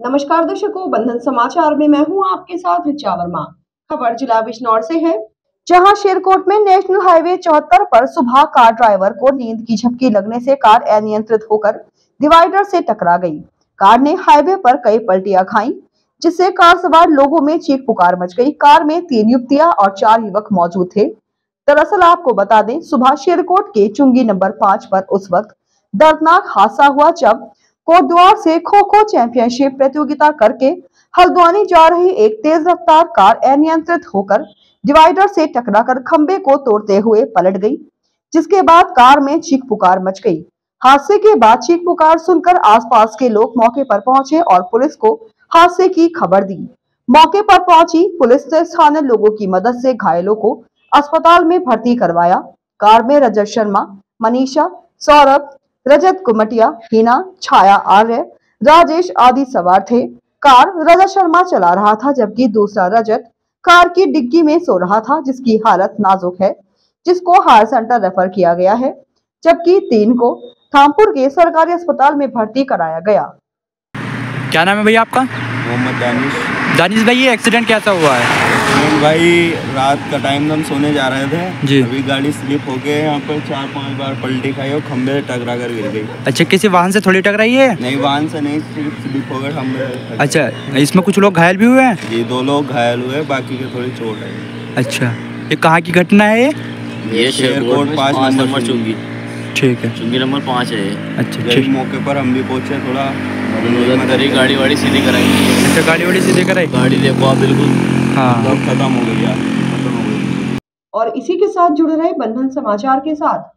नमस्कार दर्शकों, बंधन समाचार में मैं हूँ आपके साथ रिचा वर्मा खबर जिला बिजनौर से है। जहाँ शेरकोट में नेशनल हाईवे चौहत्तर पर सुबह कार ड्राइवर को नींद की झपकी लगने से कार अनियंत्रित होकर डिवाइडर से टकरा गई। कार ने हाईवे पर कई पलटियाँ खाई, जिससे कार सवार लोगों में चीख पुकार मच गई। कार में तीन युवतियाँ और चार युवक मौजूद थे। दरअसल आपको बता दें, सुबह शेरकोट के चुंगी नंबर पाँच पर उस वक्त दर्दनाक हादसा हुआ जब कोटद्वार से खो खो चैंपियनशिप प्रतियोगिता करके हल्द्वानी जा रही एक तेज रफ्तार कार अनियंत्रित होकर डिवाइडर से टकराकर खंबे को तोड़ते हुए पलट गई, जिसके बाद कार में चीख पुकार मच गई। हादसे के बाद चीख पुकार सुनकर आसपास के लोग मौके पर पहुँचे और पुलिस को हादसे की खबर दी। मौके पर पहुँची पुलिस ने स्थानीय लोगों की मदद से घायलों को अस्पताल में भर्ती करवाया। कार में रजत शर्मा, मनीषा, सौरभ रजत कुमटिया हिना छाया आर्य राजेश आदि सवार थे। कार रजत शर्मा चला रहा था जबकि दूसरा रजत कार की डिग्गी में सो रहा था जिसकी हालत नाजुक है जिसको हायर सेंटर रेफर किया गया है जबकि तीन को थामपुर के सरकारी अस्पताल में भर्ती कराया गया। क्या नाम है भैया आपका? मोहम्मद दानिश। दानिश भाई ये एक्सीडेंट कैसा हुआ है? भाई रात का टाइम हम सोने जा रहे थे। जी। अभी गाड़ी स्लिप हो गए यहाँ पर चार पाँच बार पलटी खाई और खंबे से टकरा कर गिर गई। अच्छा किसी वाहन से थोड़ी टकराई है? नहीं वाहन से नहीं सिर्फ़ स्लिप हो गए खंबे अच्छा इसमें कुछ लोग घायल भी हुए हैं? ये दो लोग घायल हुए बाकी के थोड़ी चोट है। अच्छा ये कहाँ की घटना है ये? ये शेरकोट पाँच नंबर चुंगी। ठीक है। चुंगी नंबर पाँच है अच्छा ठीक। मौके पर हम भी पहुँचे थोड़ा गाड़ी वाड़ी सीधी कराई। अच्छा गाड़ी वाड़ी से देकर आई गाड़ी देखो आप बिल्कुल। हाँ। खत्म हो गया खत्म हो गई। और इसी के साथ जुड़े रहे बंधन समाचार के साथ।